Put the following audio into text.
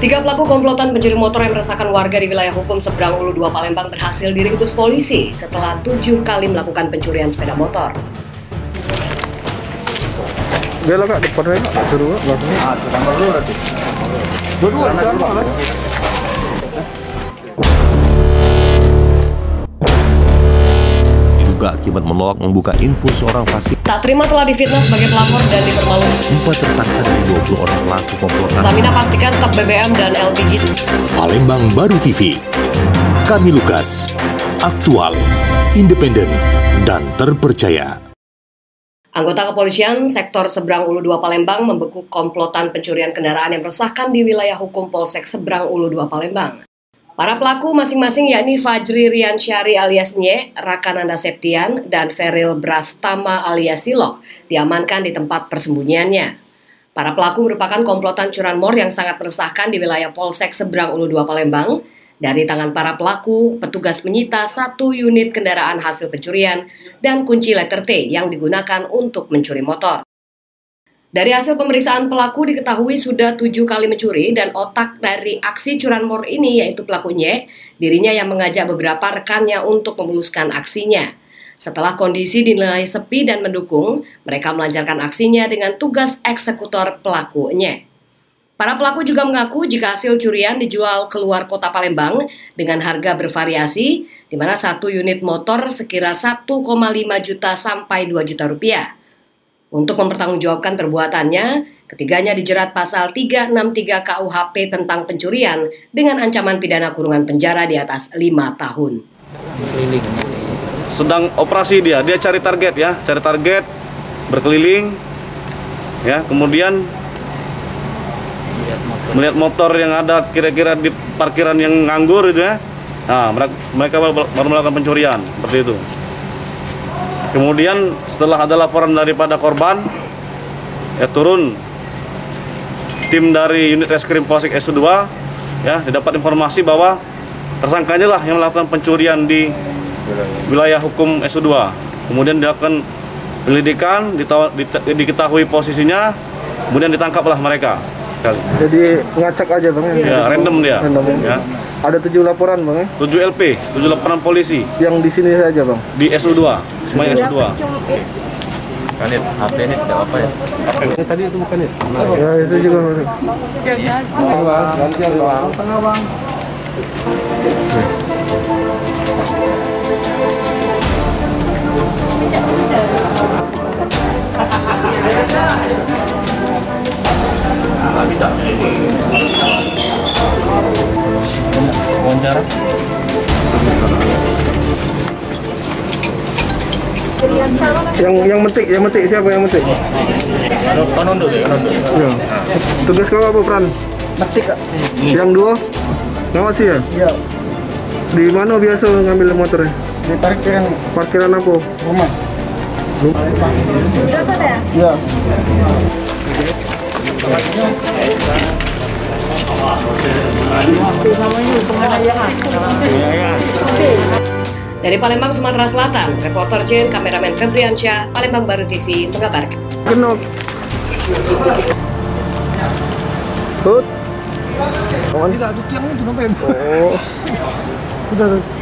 Tiga pelaku komplotan pencuri motor yang meresahkan warga di wilayah hukum seberang Ulu 2 Palembang berhasil diringkus polisi setelah tujuh kali melakukan pencurian sepeda motor. Belok kak, depannya kak, kedua, belakangnya. Ah. Dua-dua, sama lah. Akibat menolak membuka info seorang fasik. Tak terima telah difitnah sebagai pelapor dan dipermalukan. Empat tersangka dari 20 orang pelaku komplotan Pertamina pastikan stok BBM dan LPG Palembang Baru TV. Kami Lukas, aktual, independen, dan terpercaya. Anggota kepolisian sektor Seberang Ulu 2 Palembang membekuk komplotan pencurian kendaraan yang meresahkan di wilayah hukum Polsek Seberang Ulu 2 Palembang. Para pelaku masing-masing yakni Fajri Rian Syari alias Nye, Rakananda Septian, dan Feril Brastama alias Silok diamankan di tempat persembunyiannya. Para pelaku merupakan komplotan curanmor yang sangat meresahkan di wilayah Polsek Seberang Ulu 2 Palembang. Dari tangan para pelaku, petugas menyita satu unit kendaraan hasil pencurian dan kunci letter T yang digunakan untuk mencuri motor. Dari hasil pemeriksaan pelaku diketahui sudah tujuh kali mencuri dan otak dari aksi curanmor ini yaitu pelakunya, dirinya yang mengajak beberapa rekannya untuk memuluskan aksinya. Setelah kondisi dinilai sepi dan mendukung, mereka melancarkan aksinya dengan tugas eksekutor pelakunya. Para pelaku juga mengaku jika hasil curian dijual keluar kota Palembang dengan harga bervariasi, di mana satu unit motor sekira 1,5 juta sampai 2 juta rupiah. Untuk mempertanggungjawabkan perbuatannya, ketiganya dijerat pasal 363 KUHP tentang pencurian dengan ancaman pidana kurungan penjara di atas 5 tahun. sedang operasi dia. Dia cari target ya. Cari target berkeliling ya. Kemudian melihat motor. yang ada kira-kira di parkiran yang nganggur itu ya. Nah mereka, baru melakukan pencurian seperti itu kemudian setelah ada laporan daripada korban ya turun tim dari unit reskrim polsek S2 ya didapat informasi bahwa tersangkanya lah yang melakukan pencurian di wilayah hukum S2. Kemudian dilakukan penyelidikan, diketahui posisinya, kemudian ditangkaplah mereka. Jadi ngacak aja bang Ya, random dia. Random. Ya. Ada tujuh laporan bang ya? 7 LP, 7 laporan polisi Yang di sini saja bang. di SU2, semuanya SU2. Kanit, HP ini tidak apa ya? tadi itu bukan ya? Ya itu juga bang. Gantian bang. Tengah bang. Yang yang metik, yang metik siapa yang metik? Ya. Ya. Tugas kau apa peran? Metik kak. Yang dua? Ngawasi ya? Iya. Di mana biasa ngambil motornya? Di parkiran Parkiran apa? rumah. Sudah sana ya? Iya. Dari Palembang, Sumatera Selatan, reporter Jen, kameramen Febriansyah, Palembang Baru TV mengabarkan. Kenok. Hut. Kawan. Tidak, itu tiangnya sudah sampai. Oh. Udah.